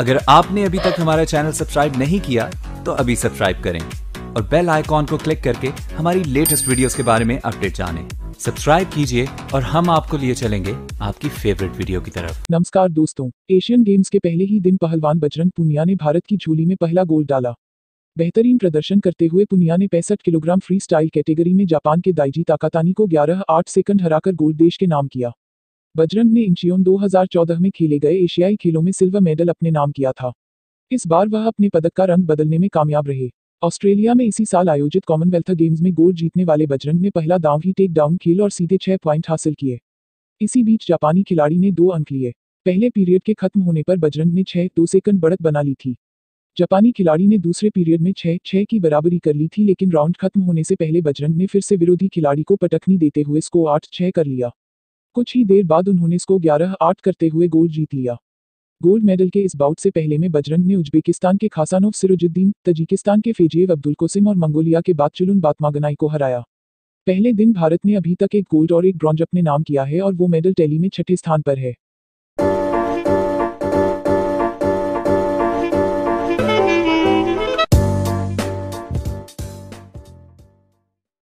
अगर आपने अभी तक हमारा चैनल सब्सक्राइब नहीं किया तो अभी सब्सक्राइब करें और बेल आइकॉन को क्लिक करके हमारी लेटेस्ट वीडियोस के बारे में अपडेट जानें। सब्सक्राइब कीजिए और हम आपको लिए चलेंगे आपकी फेवरेट वीडियो की तरफ़। नमस्कार दोस्तों एशियन गेम्स के पहले ही दिन पहलवान बजरंग पुनिया ने भारत की झोली में पहला गोल डाला। बेहतरीन प्रदर्शन करते हुए पुनिया ने पैंसठ किलोग्राम फ्री स्टाइल कैटेगरी में जापान के दाइजी ताकातानी को 11 आठ सेकंड हराकर गोल्ड देश के नाम किया। बजरंग ने इंचियोन 2014 में खेले गए एशियाई खेलों में सिल्वर मेडल अपने नाम किया था। इस बार वह अपने पदक का रंग बदलने में कामयाब रहे। ऑस्ट्रेलिया में इसी साल आयोजित कॉमनवेल्थ गेम्स में गोल्ड जीतने वाले बजरंग ने पहला दाव ही टेक डाउन खेल और सीधे छह पॉइंट हासिल किए। इसी बीच जापानी खिलाड़ी ने दो अंक लिए। पहले पीरियड के खत्म होने पर बजरंग ने छह दो सेकंड बढ़त बना ली थी। जापानी खिलाड़ी ने दूसरे पीरियड में छह छह की बराबरी कर ली थी, लेकिन राउंड खत्म होने से पहले बजरंग ने फिर से विरोधी खिलाड़ी को पटकनी देते हुए स्कोर आठ छह कर लिया। कुछ ही देर बाद उन्होंने इसको ग्यारह आठ करते हुए गोल्ड जीत लिया। गोल्ड मेडल के इस बाउट से पहले में बजरंग ने उज्बेकिस्तान के खासानोव सिरुजुद्दीन, तजिकिस्तान के फेजेव अब्दुल कोसिम और मंगोलिया के बादचुलुन बातमागनाई को हराया। पहले दिन भारत ने अभी तक एक गोल्ड और एक ब्रॉन्ज अपने नाम किया है और वो मेडल टैली में छठे स्थान पर है।